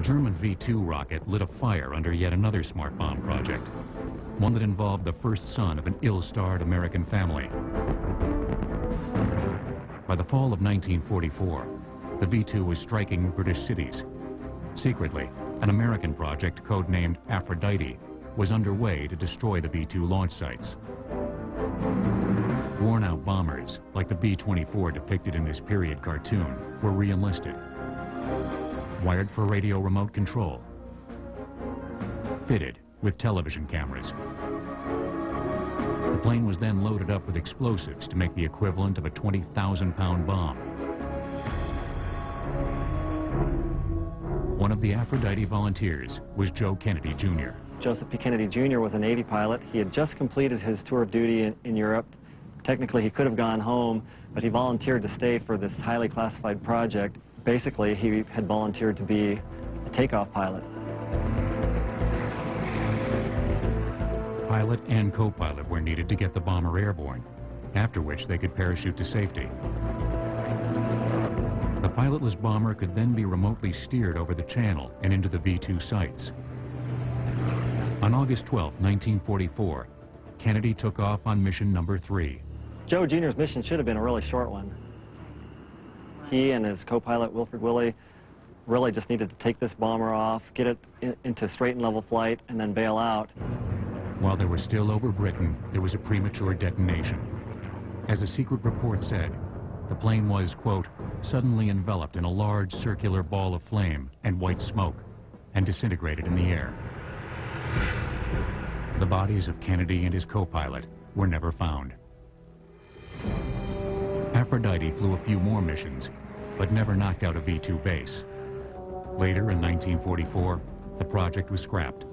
The German V-2 rocket lit a fire under yet another smart bomb project, one that involved the first son of an ill-starred American family. By the fall of 1944, the V-2 was striking British cities. Secretly, an American project codenamed Aphrodite was underway to destroy the V-2 launch sites. Worn-out bombers, like the B-24 depicted in this period cartoon, were re-enlisted. Wired for radio remote control. Fitted with television cameras. The plane was then loaded up with explosives to make the equivalent of a 20,000-pound bomb. One of the Aphrodite volunteers was Joe Kennedy, Jr. Joseph P. Kennedy Jr. was a Navy pilot. He had just completed his tour of duty in, in Europe. Technically, he could have gone home, but he volunteered to stay for this highly classified project. Basically, he had volunteered to be a takeoff pilot. Pilot and co-pilot were needed to get the bomber airborne, after which they could parachute to safety. The pilotless bomber could then be remotely steered over the channel and into the V-2 sites. On August 12, 1944, Kennedy took off on mission number three. Joe Jr.'s mission should have been a really short one. He and his co-pilot Wilford Willy really just needed to take this bomber off, get it in, into straight and level flight, and then bail out. While they were still over Britain, there was a premature detonation. As a secret report said, the plane was, quote, suddenly enveloped in a large circular ball of flame and white smoke and disintegrated in the air. The bodies of Kennedy and his co-pilot were never found. Aphrodite flew a few more missions, but never knocked out a V-2 base. Later, in 1944, the project was scrapped